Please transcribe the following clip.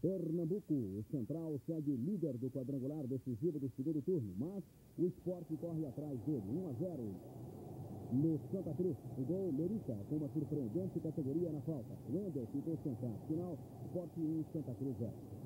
Pernambuco, o Central segue líder do quadrangular decisivo do segundo turno, mas o esporte corre atrás dele. 1 a 0 no Santa Cruz. O gol Merita com uma surpreendente categoria na falta. Wendel ficou sentado. Final, Esporte 1, Santa Cruz 0.